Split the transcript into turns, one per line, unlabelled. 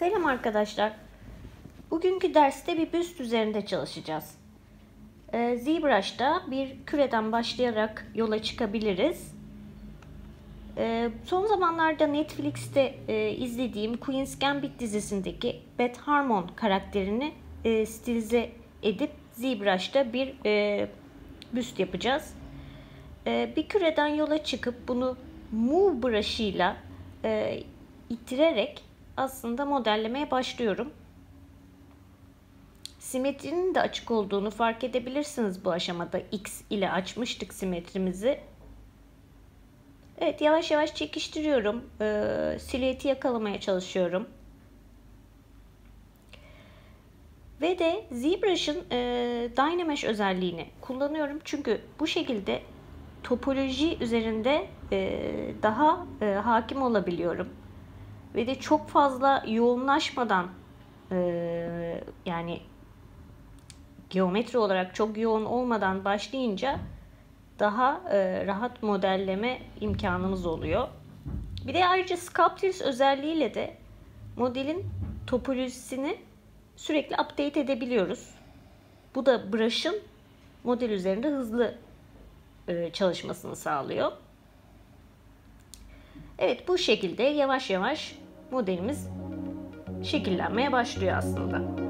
Selam arkadaşlar. Bugünkü derste bir büst üzerinde çalışacağız. Ee, ZBrush'ta bir küreden başlayarak yola çıkabiliriz. Ee, son zamanlarda Netflix'te e, izlediğim Queen's Gambit dizisindeki Beth Harmon karakterini e, stilize edip ZBrush'ta bir e, büst yapacağız. E, bir küreden yola çıkıp bunu Move brush ile e, ittirerek aslında modellemeye başlıyorum. Simetrinin de açık olduğunu fark edebilirsiniz bu aşamada. X ile açmıştık simetrimizi. Evet yavaş yavaş çekiştiriyorum. Ee, silüeti yakalamaya çalışıyorum. Ve de ZBrush'ın e, Dynamesh özelliğini kullanıyorum. Çünkü bu şekilde topoloji üzerinde e, daha e, hakim olabiliyorum ve de çok fazla yoğunlaşmadan e, yani geometri olarak çok yoğun olmadan başlayınca daha e, rahat modelleme imkanımız oluyor. Bir de ayrıca Sculptris özelliğiyle de modelin topolojisini sürekli update edebiliyoruz. Bu da brush'ın model üzerinde hızlı e, çalışmasını sağlıyor. Evet bu şekilde yavaş yavaş modelimiz şekillenmeye başlıyor aslında.